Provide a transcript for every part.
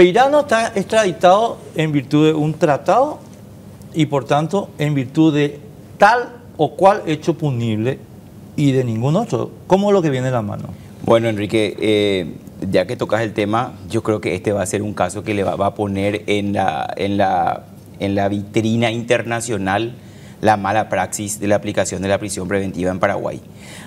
Peirano está extraditado en virtud de un tratado y por tanto en virtud de tal o cual hecho punible y de ningún otro. ¿Cómo lo que viene de la mano? Bueno, Enrique, eh, ya que tocas el tema, yo creo que este va a ser un caso que le va, a poner en la, en, la, en la vitrina internacional la mala praxis de la aplicación de la prisión preventiva en Paraguay.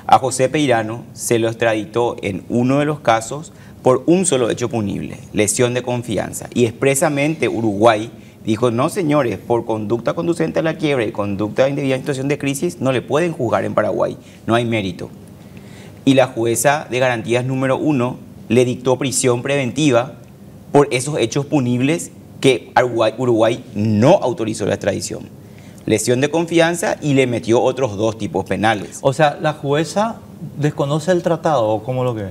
A José Peirano se lo extraditó en uno de los casos por un solo hecho punible, lesión de confianza. Y expresamente Uruguay dijo, no señores, por conducta conducente a la quiebra y conducta indebida en situación de crisis, no le pueden juzgar en Paraguay, no hay mérito. Y la jueza de garantías número uno le dictó prisión preventiva por esos hechos punibles que Uruguay, no autorizó la extradición. Lesión de confianza y le metió otros dos tipos penales. O sea, la jueza desconoce el tratado o cómo lo que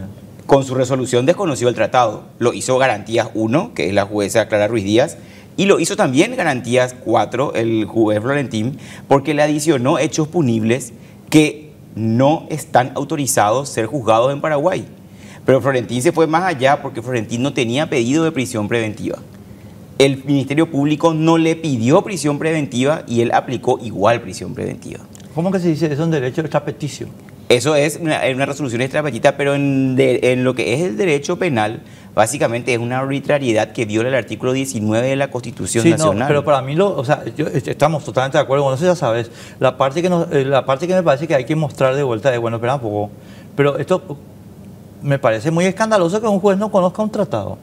Con su resolución desconoció el tratado. Lo hizo Garantías 1, que es la jueza Clara Ruiz Díaz, y lo hizo también Garantías 4, el juez Florentín, porque le adicionó hechos punibles que no están autorizados ser juzgados en Paraguay. Pero Florentín se fue más allá porque Florentín no tenía pedido de prisión preventiva. El Ministerio Público no le pidió prisión preventiva y él aplicó igual prisión preventiva. ¿Cómo que se dice? Eso es un derecho extrapeticio. Eso es una, resolución extrapetita, pero en, en lo que es el derecho penal, básicamente es una arbitrariedad que viola el artículo 19 de la Constitución Nacional. No, pero para mí, lo, o sea, estamos totalmente de acuerdo con eso, ya sabes. La parte, que eh, la parte que me parece que hay que mostrar de vuelta es, bueno, espera un poco, pero esto me parece muy escandaloso que un juez no conozca un tratado.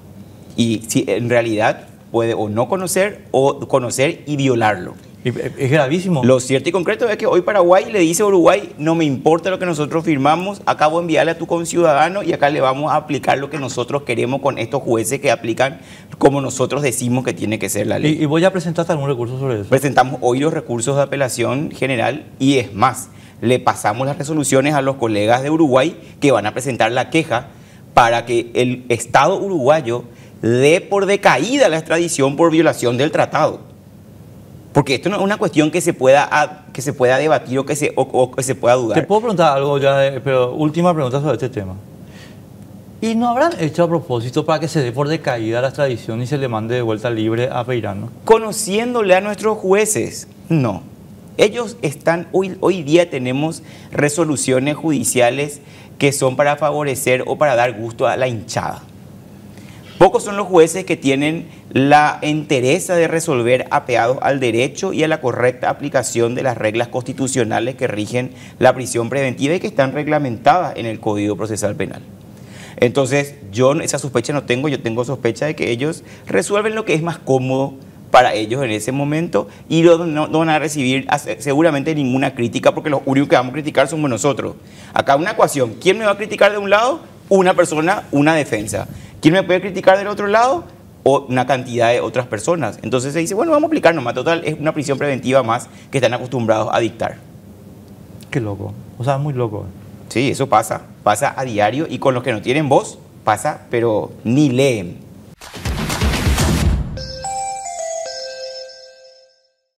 Y si en realidad puede o no conocer o conocer y violarlo. Es gravísimo. Lo cierto y concreto es que hoy Paraguay le dice a Uruguay, no me importa lo que nosotros firmamos, acabo de enviarle a tu conciudadano y acá le vamos a aplicar lo que nosotros queremos con estos jueces que aplican como nosotros decimos que tiene que ser la ley. ¿Y, voy a presentar algún recurso sobre eso? Presentamos hoy los recursos de apelación general y es más, le pasamos las resoluciones a los colegas de Uruguay que van a presentar la queja para que el Estado uruguayo dé por decaída la extradición por violación del tratado. Porque esto no es una cuestión que se pueda, que se pueda debatir o que se, que se pueda dudar. Te puedo preguntar algo ya, pero última pregunta sobre este tema. ¿Y no habrán hecho a propósito para que se dé por decaída la extradición y se le mande de vuelta libre a Peirano? Conociéndole a nuestros jueces, no. Ellos están, hoy, hoy día tenemos resoluciones judiciales que son para favorecer o para dar gusto a la hinchada. Pocos son los jueces que tienen la entereza de resolver apeados al derecho y a la correcta aplicación de las reglas constitucionales que rigen la prisión preventiva y que están reglamentadas en el Código Procesal Penal. Entonces, yo esa sospecha no tengo, yo tengo sospecha de que ellos resuelven lo que es más cómodo para ellos en ese momento y no, no, van a recibir seguramente ninguna crítica porque los únicos que vamos a criticar somos nosotros. Acá una ecuación, ¿quién me va a criticar de un lado? Una persona, una defensa. ¿Quién me puede criticar del otro lado? O una cantidad de otras personas. Entonces se dice, bueno, vamos a aplicar nomás. Total, es una prisión preventiva más que están acostumbrados a dictar. Qué loco. O sea, muy loco. Sí, eso pasa. Pasa a diario y con los que no tienen voz, pasa, pero ni leen.